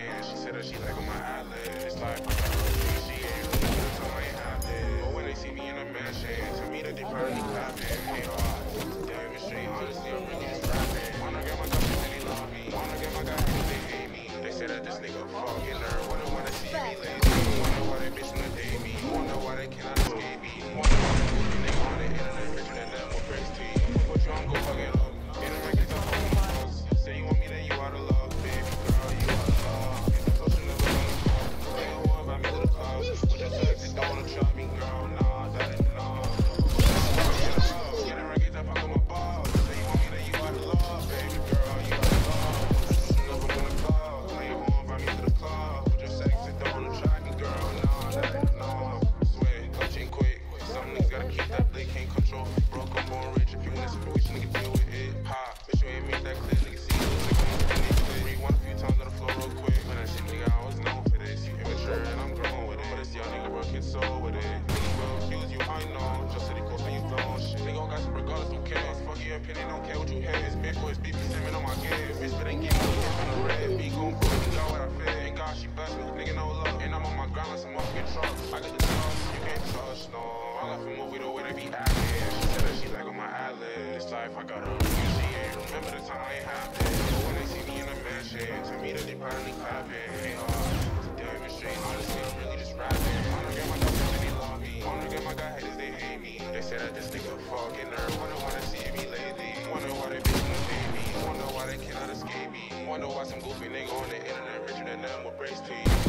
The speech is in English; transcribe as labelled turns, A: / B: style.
A: can. She said that she like on my eyelids. Like, she ain't so I ain't. But when they see me in a mansion, to me that they probably clapping. They. Honestly, I'm really just rapping. Wanna get my guy love me. Wanna get my guy they hate me. They that this nigga fucking her. Wouldn't wanna see me. Your opinion, don't care what you big boys, on my. Bitch, but ain't getting no from the red. Be got what I feel. Ain't God, she me. Nigga, no love. And I'm on my grind like some motherfucking truck. I the trust, you can't touch, no. I left a movie the way they be acting. She said that she like on my This life, I got her. She ain't remember the time I ain't happy. When they see me in the mansion, tell me that they probably clapping. wonder why some goofy nigga on the internet richer than them with brace teeth.